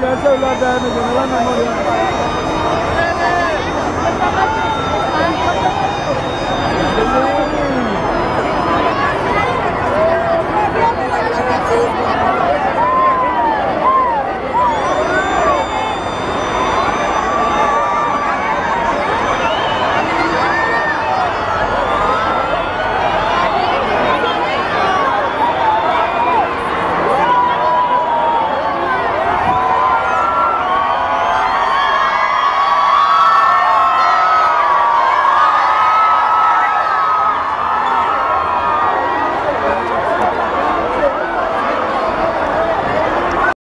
Herkese evlat değerli genel anlamda